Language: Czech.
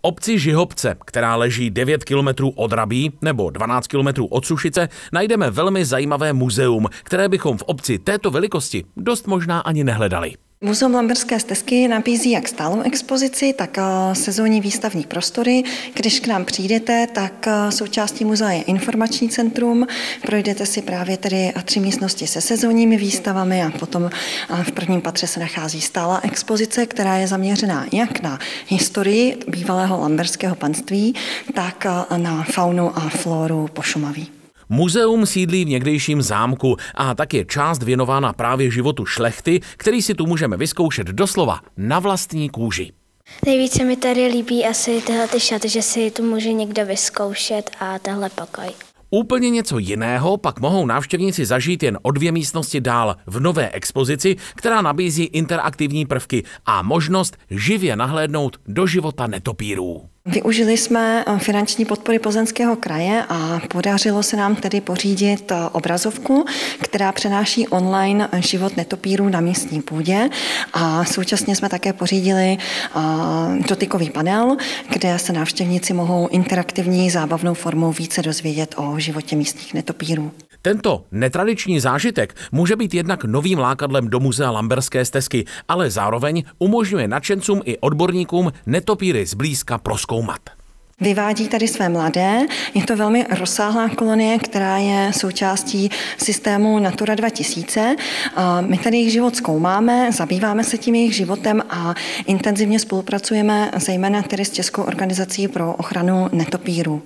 obci Žihobce, která leží 9 kilometrů od Rabí nebo 12 kilometrů od Sušice, najdeme velmi zajímavé muzeum, které bychom v obci této velikosti dost možná ani nehledali. Muzeum Lamberské stezky nabízí jak stálou expozici, tak eh, sezónní výstavní prostory. Když k nám přijdete, tak eh, součástí muzea je informační centrum. Projdete si právě tedy tři místnosti se sezónními výstavami a potom eh, v prvním patře se nachází stálá expozice, která je zaměřená jak na historii bývalého lamberského panství, tak na faunu a floru Pošumaví. Muzeum sídlí v někdejším zámku a tak je část věnována právě životu šlechty, který si tu můžeme vyzkoušet doslova na vlastní kůži. Nejvíce mi tady líbí asi tyhle ty šaty, že si to může někdo vyzkoušet a tahle pokoj. Úplně něco jiného pak mohou návštěvníci zažít jen o dvě místnosti dál v nové expozici, která nabízí interaktivní prvky a možnost živě nahlédnout do života netopírů. Využili jsme eh, finanční podpory Plzeňského kraje a podařilo se nám tedy pořídit eh, obrazovku, která přenáší online život netopírů na místní půdě a současně jsme také pořídili eh, dotykový panel, kde se návštěvníci mohou interaktivní zábavnou formou více dozvědět o životě místních netopírů. Tento netradiční zážitek může být jednak novým lákadlem do muzea Lamberské stezky, ale zároveň umožňuje nadšencům i odborníkům netopíry zblízka proskoumat. Vyvádí tady své mladé. Je to velmi rozsáhlá kolonie, která je součástí systému Natura 2000. My tady jejich život zkoumáme, zabýváme se tím jejich životem a intenzivně spolupracujeme zejména tedy s Českou organizací pro ochranu netopíru.